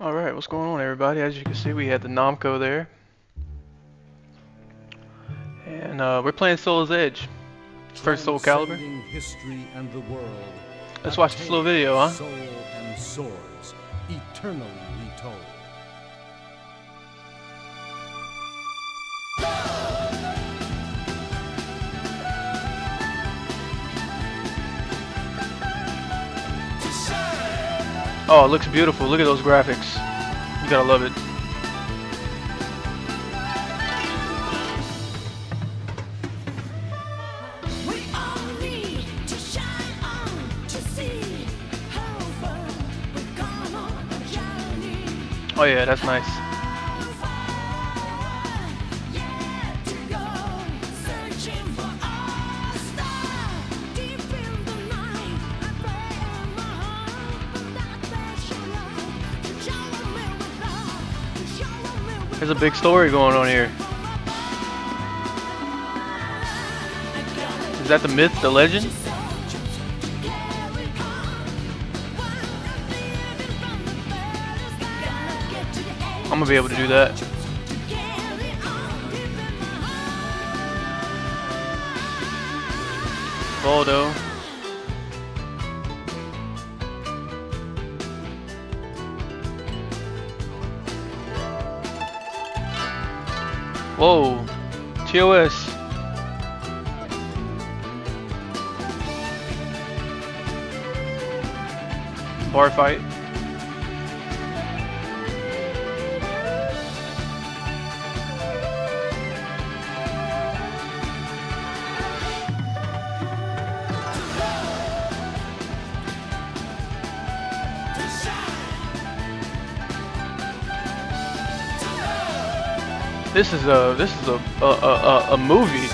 Alright, what's going on everybody? As you can see we had the Namco there. And uh, we're playing Soul's Edge. First Soul Calibur. history and the world. Let's watch this little video, huh? Soul and swords, eternally retold. Oh, it looks beautiful. Look at those graphics. You gotta love it. We all need to shine on to see how far we've gone on a journey. Oh yeah, that's nice. A big story going on here. Is that the myth, the legend? I'm gonna be able to do that. Voldo. Whoa. TOS. Bar fight. This is a this is a a, a, a, movie.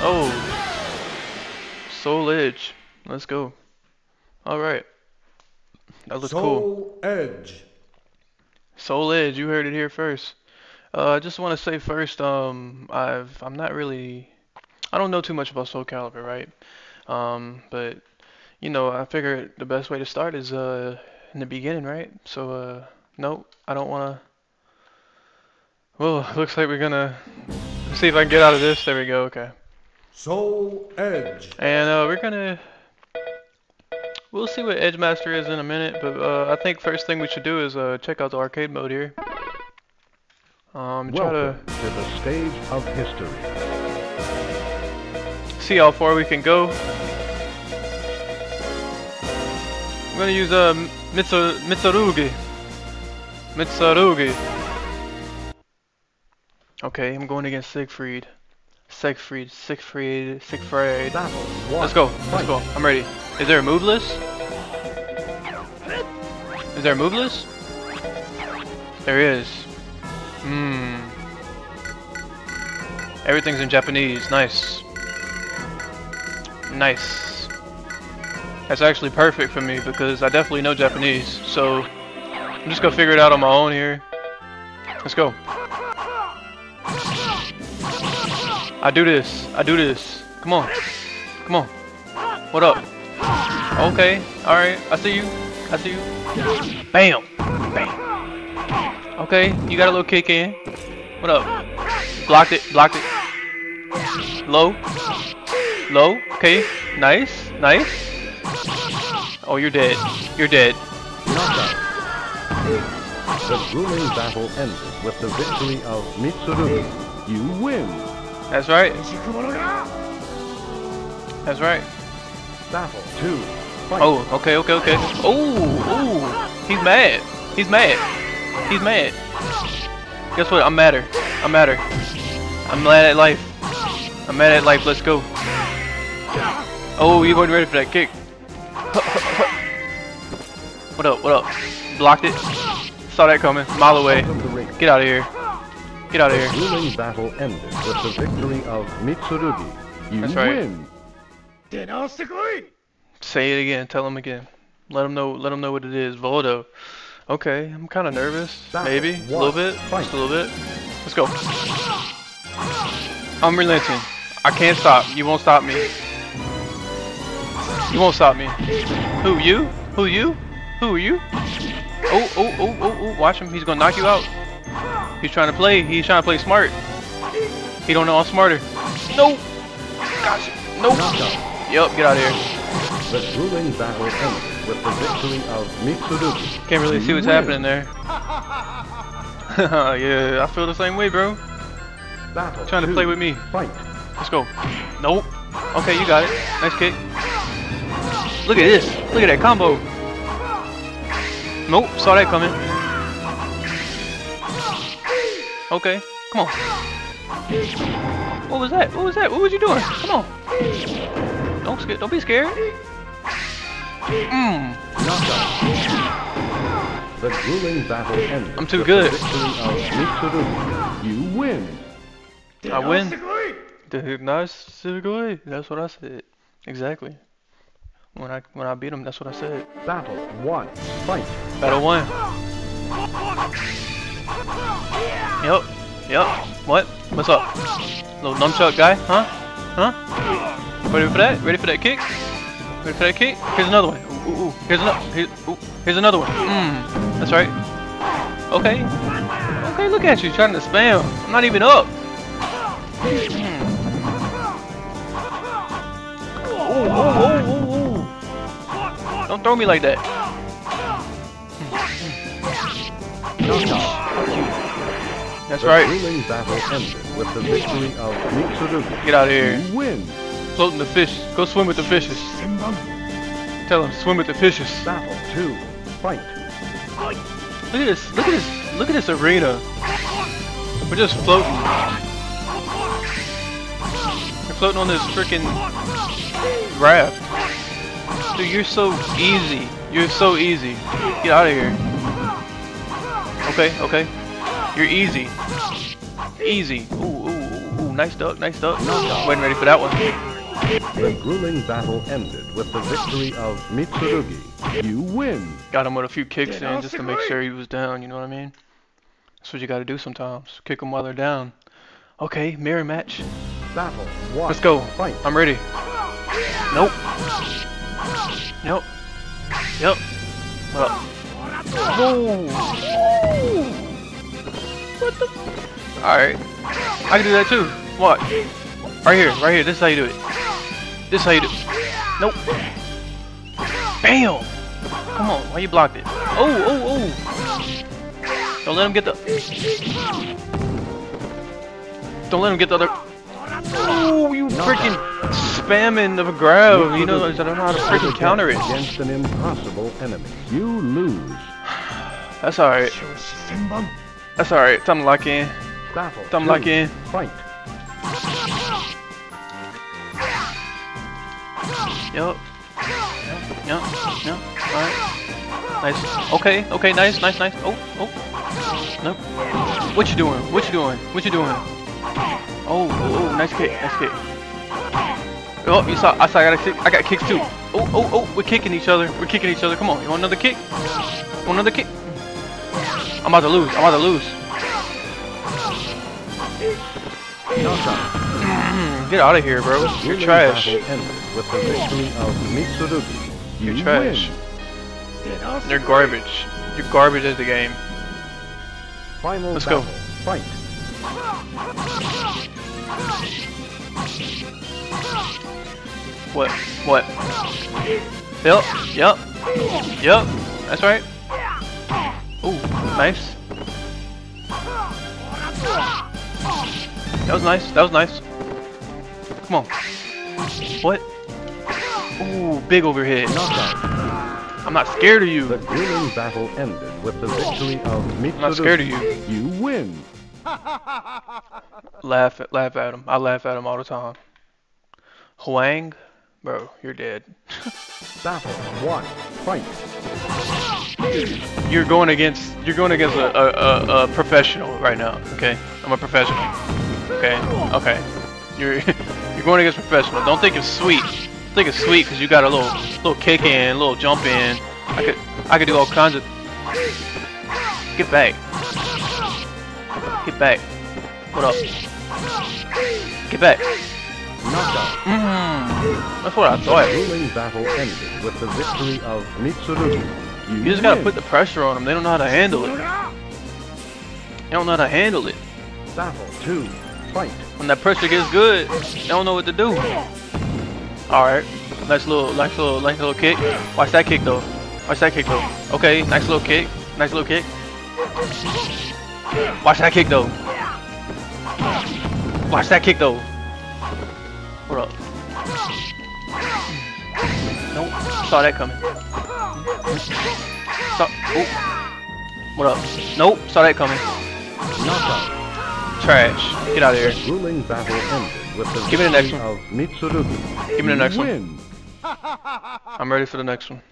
Oh, Soul Edge. Let's go. All right. That looks cool. Soul Edge. Soul Edge. You heard it here first. Uh, I just want to say first, um, I've I'm not really, I don't know too much about Soul Calibur, right? Um, but you know, I figured the best way to start is uh in the beginning, right? So uh, nope, I don't want to. Well, looks like we're gonna see if I can get out of this. There we go. Okay. Soul Edge. And uh, we're gonna we'll see what Edgemaster is in a minute, but uh, I think first thing we should do is uh, check out the arcade mode here. Um, try Welcome to the stage of history. see how far we can go. I'm gonna use uh, Mitsu Mitsurugi. Mitsurugi. Okay, I'm going against Siegfried. Siegfried, Siegfried, Siegfried. Let's go. Let's go. I'm ready. Is there a move list? Is there a move list? There is. Hmm. Everything's in Japanese. Nice. Nice. That's actually perfect for me because I definitely know Japanese. So I'm just gonna figure it out on my own here. Let's go. I do this. I do this. Come on. Come on. What up? Okay. Alright. I see you. I see you. Bam. Bam. Okay. You got a little kick in. What up? Blocked it. Blocked it. Low. Low. Okay. Nice. Nice. Oh, you're dead. You're dead. Knockout. The grueling battle ended with the victory of Mitsurugi. You win. That's right. That's right. Battle two. Fight. Oh, okay, okay, okay. Oh, oh, he's mad. He's mad. He's mad. Guess what? I'm madder. I'm madder. I'm mad at life. I'm mad at life. Let's go. Oh, you weren't ready for that kick. What up? What up? Blocked it. Saw that coming. Mile away. Out of the ring. Get out of here. Get out of The here. grueling battle ended with the victory of Mitsurugi. You That's right. win. Say it again. Tell him again. Let him know. Let him know what it is. Voldo. Okay, I'm kind of nervous. Maybe a little bit. Just a little bit. Let's go. I'm relenting. I can't stop. You won't stop me. You won't stop me. Who you? Who you? Who are you? Oh, oh, oh, oh, oh, watch him. He's gonna knock you out. He's trying to play. He's trying to play smart. He don't know I'm smarter. No. Gosh. Nope. Yup, get out of here. The grueling battle ended with the victory of Mitsurugi. Can't really see what's happening there. yeah, I feel the same way, bro. Battle Trying to play with me. Fight. Let's go. Nope. Okay, you got it. Nice kick. Look at this. Look at that combo. Nope. Saw that coming. Okay. Come on. What was that? What was that? What was you doing? Come on. Don't scared. Don't be scared. Mmm. The grueling battle ended. I'm too with good. The victory of Mitsurugi. You win. I win. Dude, nice Sugoi. That's what I said. Exactly. When I when I beat him, that's what I said. Battle one. Fight. Battle one. Yep. Yep. What? What's up? Little nunchuck guy? Huh? Huh? Ready for that? Ready for that kick? Ready for that kick? Here's another one. Ooh, ooh, ooh. Here's another. Ooh. Here's another one. Mmm. That's right. Okay. Okay. Look at you trying to spam. I'm not even up. Don't throw me like that. That's The right. grueling battle ended with the victory of. Get out of here. You win. Floating the fish. Go swim with the fishes. Tell him swim with the fishes. Battle two. Fight. Look at this. Look at this. Look at this arena. We're just floating. We're floating on this freaking raft. Dude, you're so easy. You're so easy. Get out of here. Okay, okay. You're easy. Easy. Ooh, ooh, ooh, ooh. Nice duck, nice duck. Wasn't ready for that one. The grueling battle ended with the victory of Mitsurugi. You win. Got him with a few kicks in just to make sure he was down, you know what I mean? That's what you gotta do sometimes. Kick them while they're down. Okay, mirror match. Battle one. Let's go. Fight. I'm ready. Nope. Nope. Yep. What up? Whoa. What the? Alright. I can do that too. What? Right here, right here. This is how you do it. This is how you do it. Nope. Bam! Come on, why you blocked it? Oh, oh, oh! Don't let him get the. Don't let him get the other. Oh, you freaking spamming the grab. You know, I don't know how to freaking counter it. Against an impossible enemy. You lose. That's alright. That's alright. Time to lock in. Battle Time two. to lock in. Fight. Yup. Yup. Yup. Yup. Alright. Nice. Okay. Okay. Nice. Nice. Nice. Oh. Oh. Nope. What you doing? What you doing? What you doing? Oh. Oh. oh nice kick. Nice kick. Oh, you saw. I saw. I got a kick. I got kicks too. Oh. Oh. Oh. We're kicking each other. We're kicking each other. Come on. You want another kick? You want another kick? I'm about to lose. I'm about to lose. Mm, Get out of here, bro. You're trash. with the victory of Mitsurugi. You You're trash. win. You're garbage. You're garbage at the game. Final Let's go. Fight. What? What? Yep. Yep. Yep. That's right. Ooh, nice. That was nice. That was nice. Come on. What? Ooh, big overhead. I'm not scared of you. The grueling battle ended with the victory of Mitsurugi. I'm not scared of you. You win. Laugh at, laugh at him. I laugh at him all the time. Hwang, bro, you're dead. Battle one. Fight. You're going against you're going against a, a, a, a professional right now. Okay, I'm a professional. Okay, okay. You're you're going against professional. Don't think it's sweet. Think it's sweet because you got a little little kick in, a little jump in. I could I could do all kinds of. Get back. Get back. What up? Get back. Knockout. Mm, that's what I The thought. grueling battle ended with the victory of Mitsurugi. You just gotta put the pressure on them. They don't know how to handle it. They don't know how to handle it. Battle 2. Fight. When that pressure gets good, they don't know what to do. Alright. Nice little, nice little, nice little kick. Watch that kick though. Watch that kick though. Okay, nice little kick. Nice little kick. Watch that kick though. Watch that kick though. Nope. Saw that coming. Saw, oh. What up? Nope. Saw that coming. Knockout. Trash. Get out of here. The grueling battle ended with the Give me the next victory of Mitsurugi. Give me the next one. I'm ready for the next one.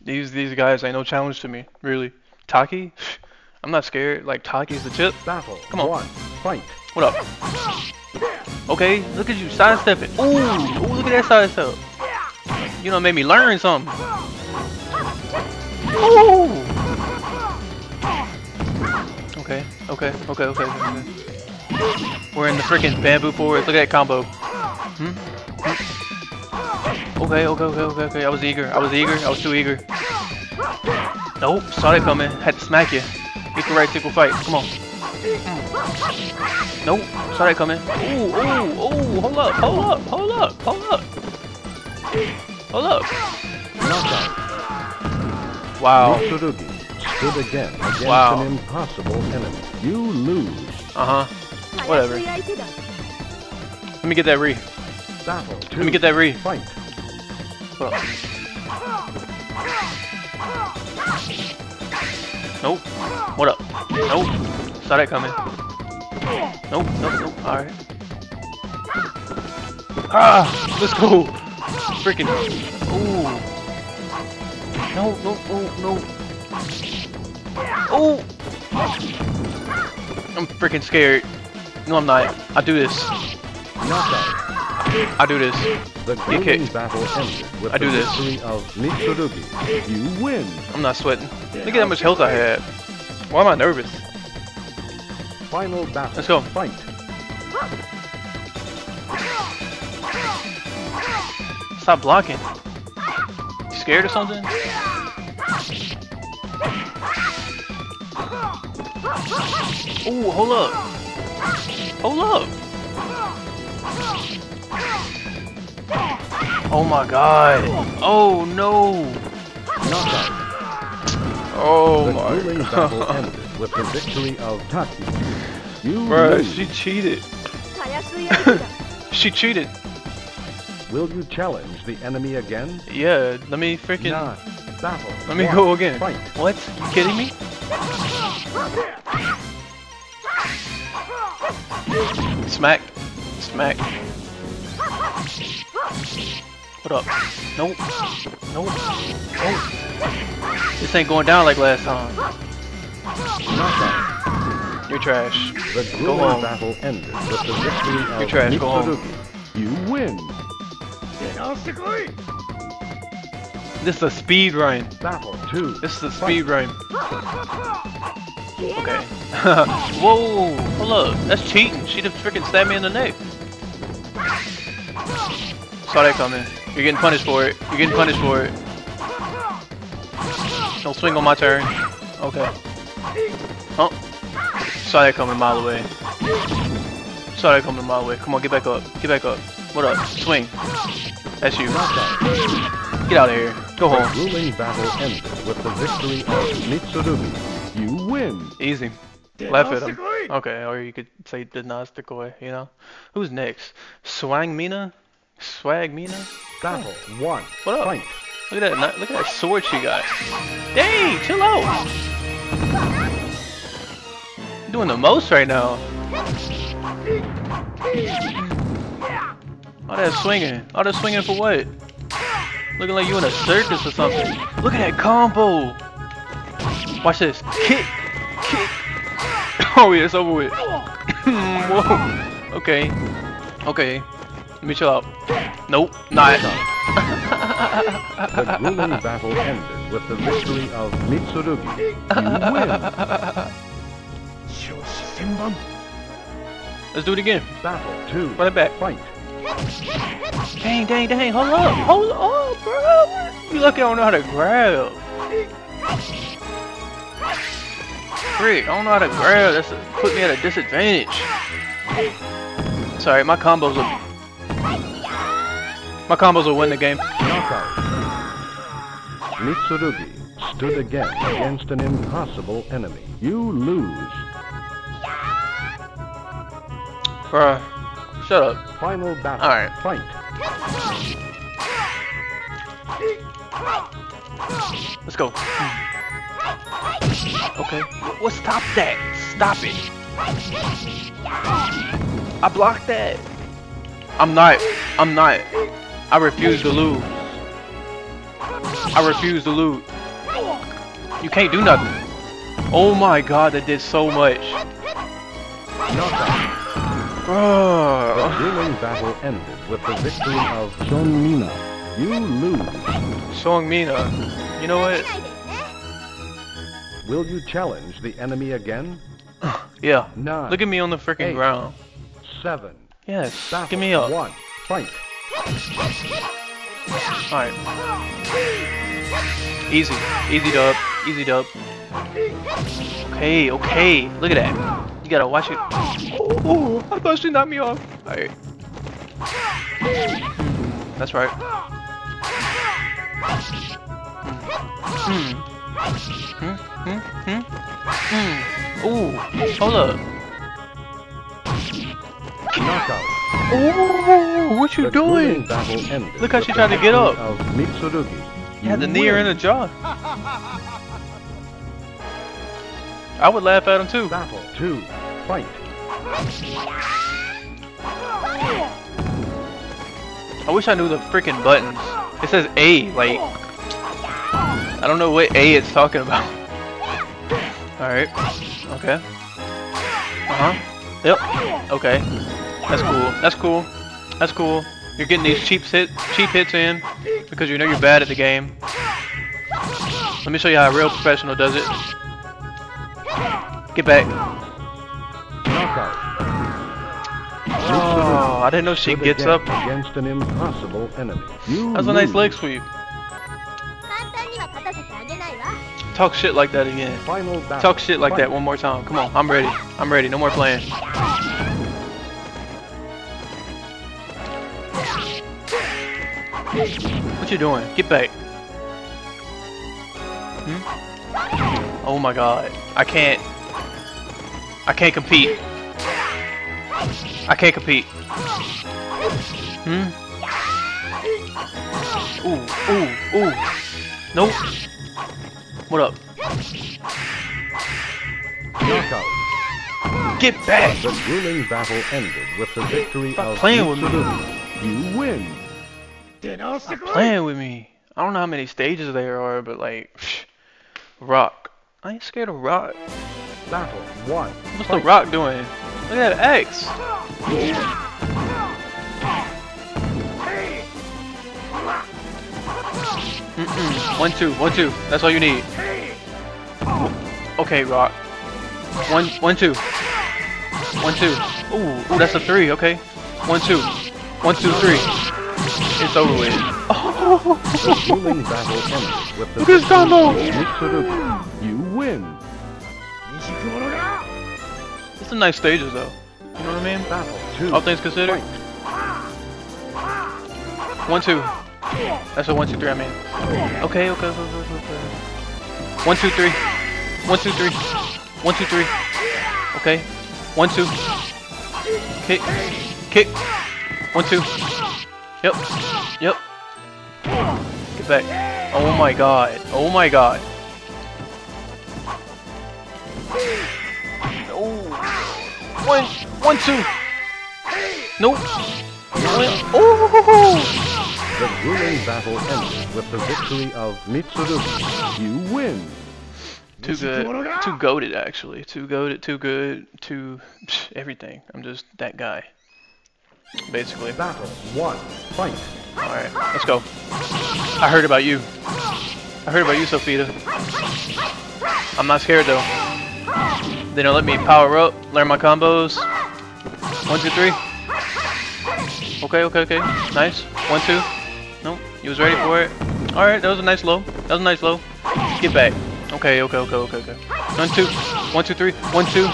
These these guys ain't no challenge to me, really. Taki? I'm not scared. Like Taki's the chip. Battle Come on. 1. Fight. What up? Okay, look at you sidestepping. Ooh, ooh, look at that sidestep. You know, made me learn something. Ooh. Okay, okay, okay, okay. We're in the freaking bamboo forest. Look at that combo. Hmm? Hmm? Okay, okay, okay, okay, okay. I was eager. I was eager. I was too eager. Nope, saw that coming. Had to smack you. Equal right, equal fight. Come on. Nope. Sorry, coming. Ooh, ooh, ooh. Hold up, hold up, hold up, hold up. Hold up. Knockout. Wow. Mitsurugi stood again against wow. an impossible enemy. You lose. Uh huh. Whatever. Let me get that re. Battle Let me get that re. Fight. Hold up. Nope. What up? Nope. Saw that coming. Nope, nope, nope. Alright. Ah! Let's go! Freaking. Ooh. No, no, no, no. Oh! I'm freaking scared. No, I'm not. I do this. Knockout. I do this. The Get grueling kicked. battle ended with I the do this. victory of Mitsurugi. You win. I'm not sweating. Look at how much health I had. Why am I nervous? Final battle. Let's go. Fight. Stop blocking. You scared or something? Oh, hold up. Hold up. Oh my god. Oh no. Oh my god with the victory of Taki. You Bruh, lose. she cheated. she cheated. Will you challenge the enemy again? Yeah, let me freaking... Nine, battle, let me one, go again. Fight. What? You kidding me? Smack. Smack. What up? Nope. Nope. Nope. This ain't going down like last time. Knockout. You're trash. The Go grueling home. battle ended with the victory of You're trash, go home. You win. This is a speed run. Battle 2. This is a speed run. Okay. Whoa, hold up. That's cheating. She just freaking stabbed me in the neck. Saw that coming. You're getting punished for it. You're getting punished for it. Don't swing on my turn. Okay. Oh. Saw that coming a mile away. Saw that coming a mile away. Come on, get back up. Get back up. What up? Swing. That's you. Get out of here. Go The home. grueling battle ended with the victory of Mitsurugi. You win. Easy. Laugh at him. Okay, or you could say did not stick you know? Who's next? Swang Mina? Swag Mina? Battle 1. What up? Fight. Look at that look at that sword she got. Dang, chill out. Doing the most right now. All that swinging. All that swinging for what? Looking like you in a circus or something. Look at that combo. Watch this. Kick. Kick. Oh yeah, it's over with. Whoa. Okay. Okay. Let me chill out. Nope. Not. The grueling battle ended with the victory of Mitsurugi. You win. Let's do it again. Battle 2. Run it back. Fight. Dang, dang, dang. Hold up. Hold up, bro. You lucky I don't know how to grab. Frick, I don't know how to grab. That's put me at a disadvantage. Sorry, my combos will. My combos will win the game. Knockout. Mitsurugi stood again against an impossible enemy. You lose. Bruh, shut up. Final battle. Alright. Fight. Let's go. Okay. What? Stop that! Stop it! I blocked that. I'm not. I'm not. I refuse to lose. I refuse to lose. You can't do nothing. Oh my god, that did so much. Oh. The dueling battle ended with the victory of Seung Mina. You lose. Song Mina. you know what? Will you challenge the enemy again? yeah. Nine. Look at me on the freaking eight, ground. Seven. Yes. Battle, give me up. One. Fight. Alright. Easy. Easy dub. Easy dub. Okay, okay. Look at that. You gotta watch it. Oh, I thought she knocked me off. Alright. That's right. Hmm. Hmm. Hmm. Hmm. Hmm. Ooh. Hold up. Knockout. Ooh. What you The doing? Look how with she tried to get up. Of Mitsurugi. You had the knee her in win. the jaw. I would laugh at him too. Battle two. Fight. I wish I knew the freaking buttons. It says A, like I don't know what A it's talking about. Alright. Okay. Uh-huh. Yep. Okay. That's cool. That's cool. That's cool. You're getting these cheap hit cheap hits in because you know you're bad at the game. Let me show you how a real professional does it. Get back. Knockout. Oh, I didn't know she gets up. Against an impossible enemy. You That's a nice leg sweep. Talk shit like that again. Talk shit like that one more time. Come on, I'm ready. I'm ready. No more playing. What you doing? Get back. Hmm? Oh my god. I can't. I can't compete. I can't compete. Hmm? Ooh, ooh, ooh. Nope. What up? Knockout. Get back! The grueling battle ended with the victory Stop of playing with me. Mitsurugi. You win. playing with me. I don't know how many stages there are, but like, psh, rock. I ain't scared of rock. Battle one. What's the rock doing? Look at that X. Mm-mm. One, two, one, two. That's all you need. Okay, rock. One, one, two. One, two. Ooh, ooh, that's a three. Okay. One, two. One, two, three. It's over with. The grueling battle ended with the Look at his victory combo. You win. Some nice stages though. You know what I mean? Battle two. All things considered. One, two. That's a one, two, three. I mean. Okay, okay, okay, okay, okay. One, two, three. One, two, three. One, two, three. Okay. One, two. Kick. Kick. One, two. Yep. Yep. Get back. Oh my god. Oh my god. One, one, two. Nope. One. Oh. The grueling battle ended with the victory of Mitsurugi. You win. Too good. Too goaded, actually. Too goaded. Too good. Too psh, everything. I'm just that guy. Basically. Battle one. Fight. All right. Let's go. I heard about you. I heard about you, Sophia. I'm not scared though. They don't let me power up, learn my combos. One, two, three. Okay, okay, okay. Nice. One, two. Nope. He was ready for it. Alright, that was a nice low. That was a nice low. Get back. Okay, okay, okay, okay, okay. One, two. One, two, three. One, two.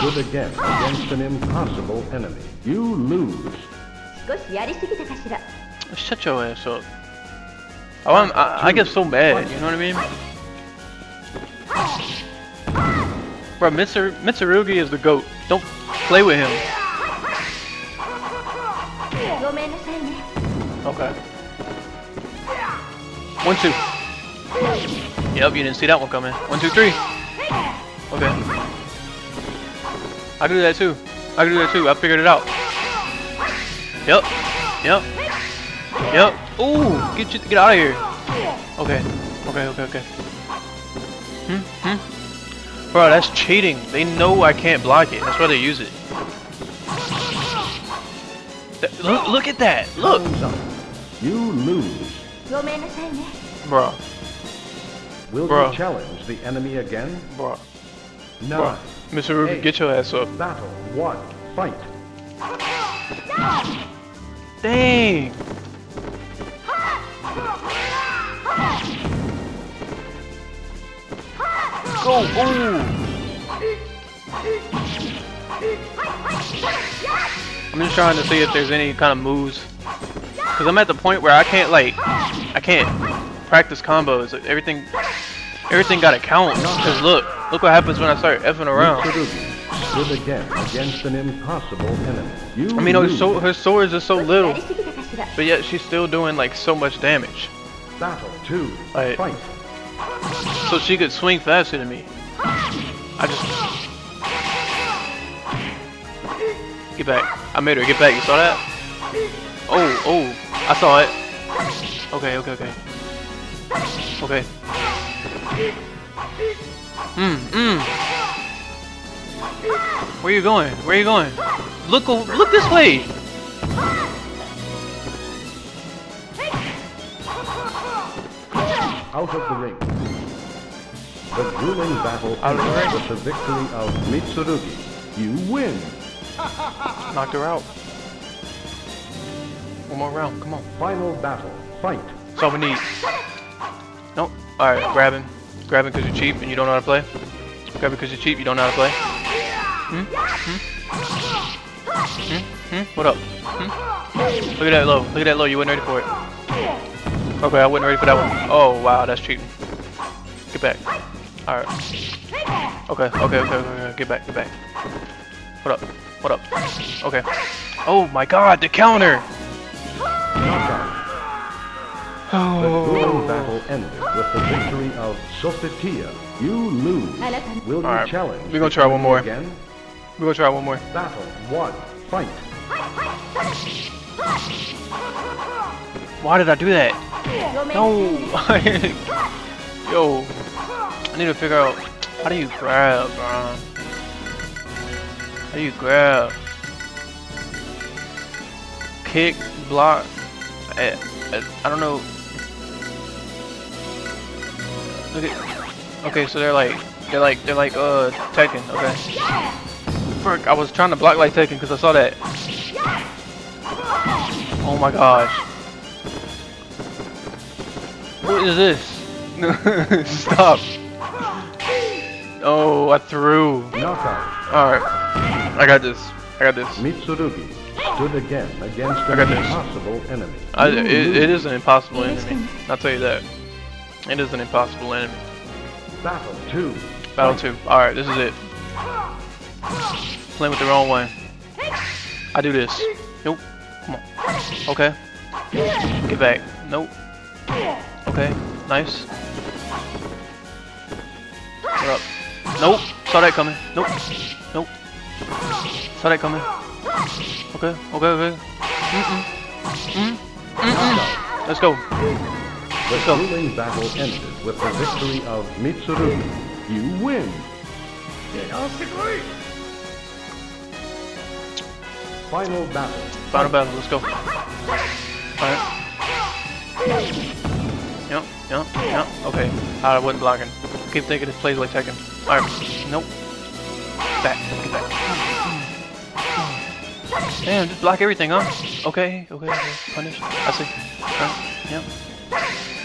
Good again against an impossible enemy. You lose. Shut your ass up. Oh, I'm, I, I get so mad, you know what I mean? Bro, Mitsur Mitsurugi is the GOAT. Don't play with him. Okay. One, two. Yep, you didn't see that one coming. One, two, three. Okay. I can do that too. I can do that too. I figured it out. Yep. Yep. Yep. Oh, get you, get out of here. Okay, okay, okay, okay. Hmm, hmm. Bro, that's cheating. They know I can't block it. That's why they use it. Th look, look at that. Look. You lose. Bro. Will Bruh. you challenge the enemy again? Bro. No. Mr. Ruby, Eight. get your ass up. Battle one. Fight. Dang. go! I'm just trying to see if there's any kind of moves. Because I'm at the point where I can't, like, I can't practice combos. Everything, everything got to count. Because look, look what happens when I start effing around. Stood again against an impossible enemy. You I mean, her, so, her swords are so little, but yet she's still doing, like, so much damage. Battle 2. Fight. So she could swing faster than me. I just get back. I made her get back. You saw that? Oh, oh, I saw it. Okay, okay, okay. Okay. Mm, mm. Where you going? Where you going? Look, look this way. Out of the ring. The grueling battle Out of the ends with the victory of Mitsurugi. You win. Knocked her out. One more round. Come on. Final battle. Fight. All we need. Nope. Alright, grab him. Grab him because you're cheap and you don't know how to play. Grab him because you're cheap, you don't know how to play. Hmm? Hmm? Hmm? Hmm? What up? Hmm? Look at that low. Look at that low. You weren't ready for it. Okay, I wasn't ready for that one. Oh, wow. That's cheating. Get back. Alright. Okay, okay, okay, okay, get back, get back. What up? What up? Okay. Oh my god, the counter! Oh. The duel battle ended with the victory of Sophitia. You lose. Will you right. challenge? We're gonna try one more. Again? We're gonna try one more. Battle one. Fight. Why did I do that? No. Yo need to figure out how do you grab, bro? How do you grab? Kick, block. I, I, I don't know. Look at. Okay, so they're like, they're like, they're like, uh, Tekken. Okay. Frick, I was trying to block like Tekken because I saw that. Oh my gosh. What is this? Stop. Oh, I threw. Knockout. Alright. I got this. I got this. Mitsurugi stood again against I an got this. impossible enemy. I, it, it lose. is an impossible enemy. I'll tell you that. It is an impossible enemy. Battle two. Battle 2. Alright, this is it. Playing with the wrong way. I do this. Nope. Come on. Okay. Get back. Nope. Okay. Nice. What up? Nope. Saw that coming. Nope. Nope. Saw that coming. Okay. Okay. Okay. Mm-mm. Mm. Mm-mm. Let's go. The Let's go. grueling battle ended with the victory of Mitsurugi. You win. Final battle. Final battle, let's go. Alright. Yep, yep, yep. Okay. I wasn't blocking. Keep thinking this plays like Tekken. Alright. Nope. Back. Get back. Damn, just block everything, huh? Okay, okay, okay. Punish. I see. Yep.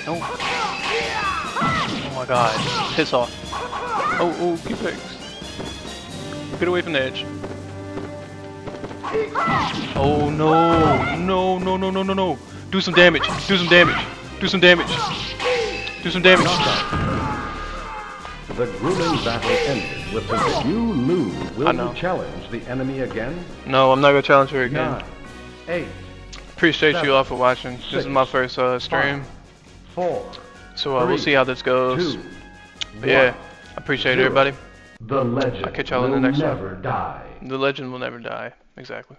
No. Oh my god. Piss off. Oh, oh, keep picks. Get away from the edge. Oh no. No, no, no, no, no, no. Do some damage. Do some damage. Do some damage. Do some damage. The grueling battle ended with the you lose. Will you challenge the enemy again? No, I'm not gonna challenge her again. Nine, eight, Appreciate seven, you all for watching. This is my first uh, stream, four, so uh, we'll see how this goes. two, But yeah. I appreciate zero. everybody. The legend I'll catch y'all in the next one. never die. The legend will never die. Exactly.